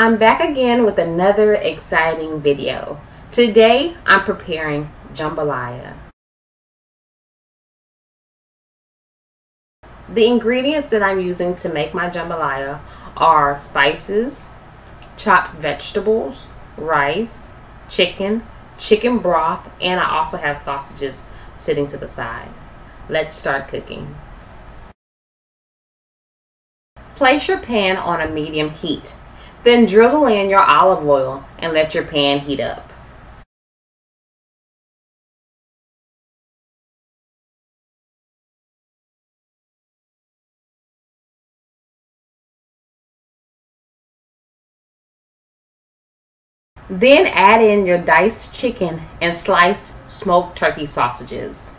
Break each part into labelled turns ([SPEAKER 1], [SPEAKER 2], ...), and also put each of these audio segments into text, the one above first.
[SPEAKER 1] I'm back again with another exciting video. Today I'm preparing jambalaya. The ingredients that I'm using to make my jambalaya are spices, chopped vegetables, rice, chicken, chicken broth, and I also have sausages sitting to the side. Let's start cooking. Place your pan on a medium heat. Then drizzle in your olive oil and let your pan heat up. Then add in your diced chicken and sliced smoked turkey sausages.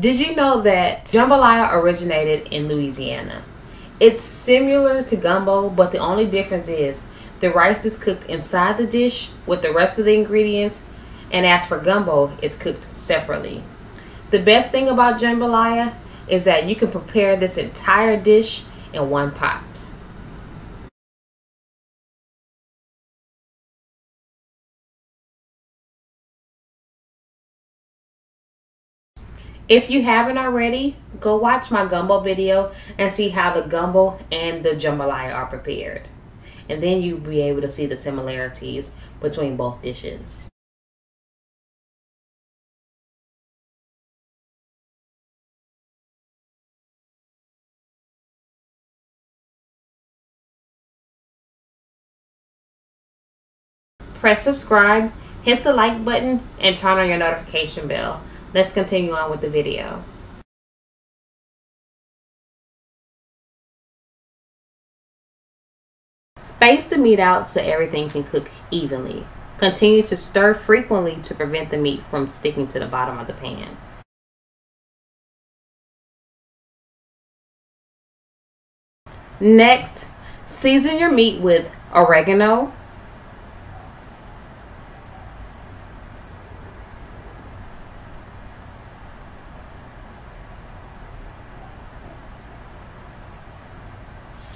[SPEAKER 1] Did you know that jambalaya originated in Louisiana? It's similar to gumbo, but the only difference is the rice is cooked inside the dish with the rest of the ingredients, and as for gumbo, it's cooked separately. The best thing about jambalaya is that you can prepare this entire dish in one pot. If you haven't already, go watch my gumbo video and see how the gumbo and the jambalaya are prepared. And then you'll be able to see the similarities between both dishes. Press subscribe, hit the like button, and turn on your notification bell. Let's continue on with the video. Space the meat out so everything can cook evenly. Continue to stir frequently to prevent the meat from sticking to the bottom of the pan. Next, season your meat with oregano,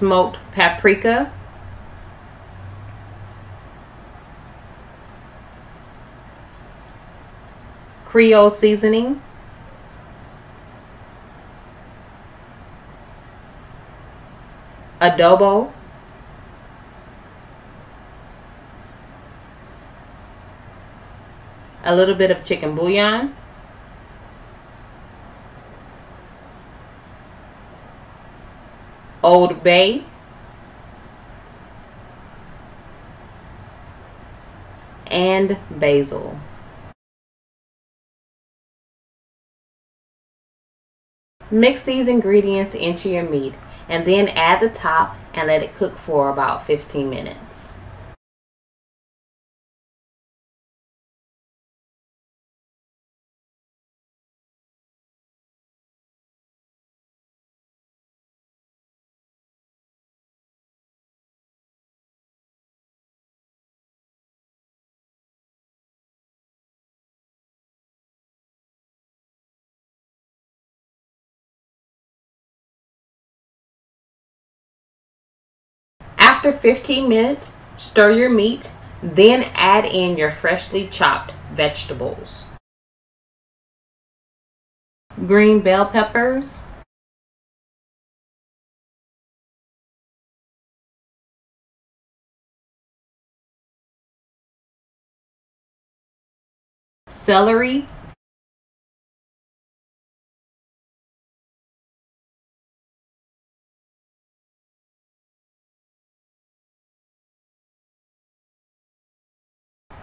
[SPEAKER 1] smoked paprika, Creole seasoning, adobo, a little bit of chicken bouillon, Old Bay, and basil. Mix these ingredients into your meat and then add the top and let it cook for about 15 minutes. After 15 minutes, stir your meat, then add in your freshly chopped vegetables. Green bell peppers, celery,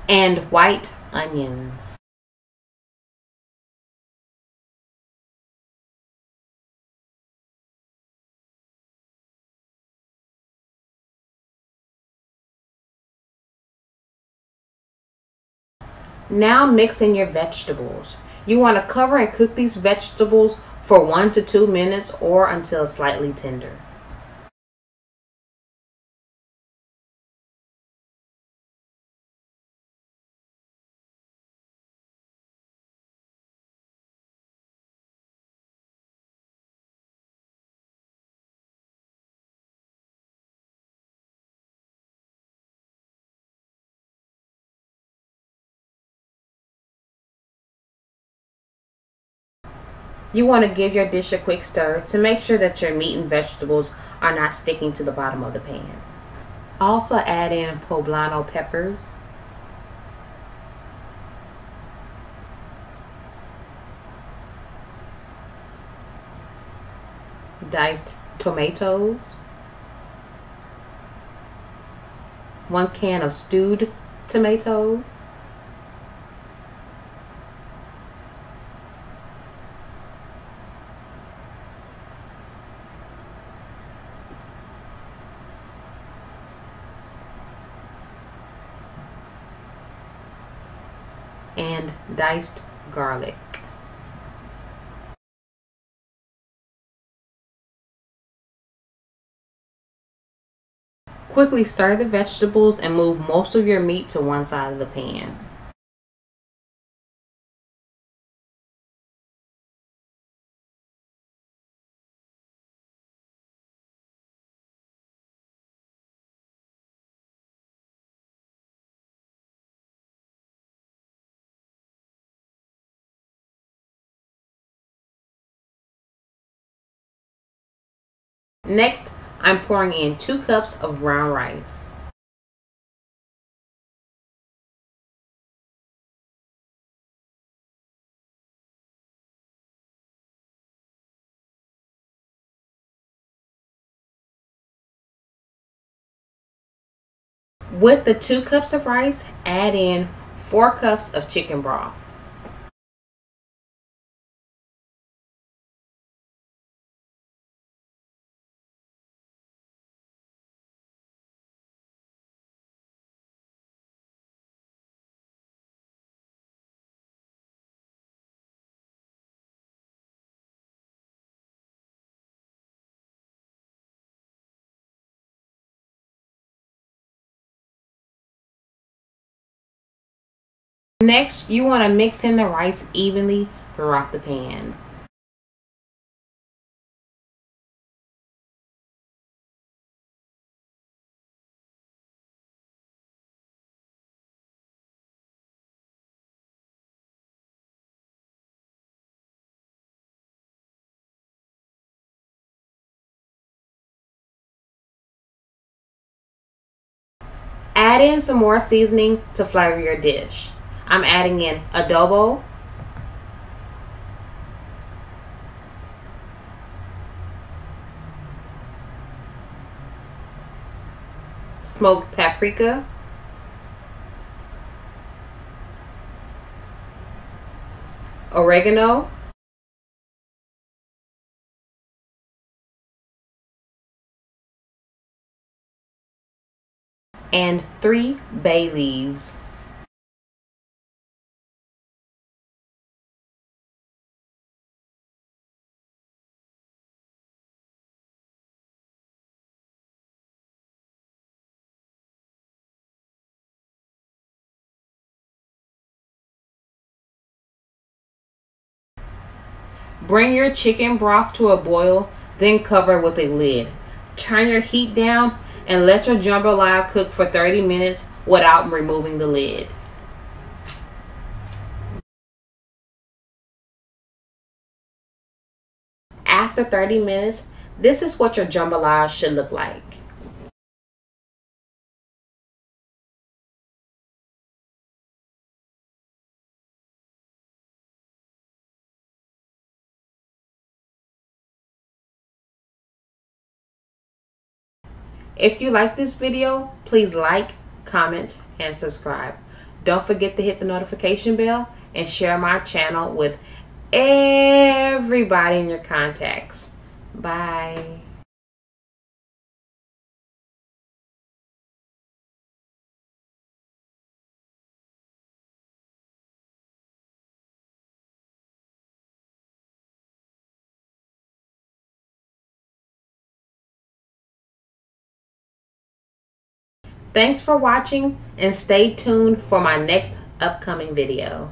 [SPEAKER 1] and white onions. Now mix in your vegetables. You want to cover and cook these vegetables for one to two minutes or until slightly tender. You want to give your dish a quick stir to make sure that your meat and vegetables are not sticking to the bottom of the pan. Also add in poblano peppers. Diced tomatoes. One can of stewed tomatoes. And diced garlic. Quickly stir the vegetables and move most of your meat to one side of the pan. Next, I'm pouring in 2 cups of brown rice. With the 2 cups of rice, add in 4 cups of chicken broth. Next, you want to mix in the rice evenly throughout the pan. Add in some more seasoning to flavor your dish. I'm adding in adobo, smoked paprika, oregano, and three bay leaves. Bring your chicken broth to a boil, then cover with a lid. Turn your heat down and let your jambalaya cook for 30 minutes without removing the lid. After 30 minutes, this is what your jambalaya should look like. If you like this video, please like, comment, and subscribe. Don't forget to hit the notification bell and share my channel with everybody in your contacts. Bye. Thanks for watching and stay tuned for my next upcoming video.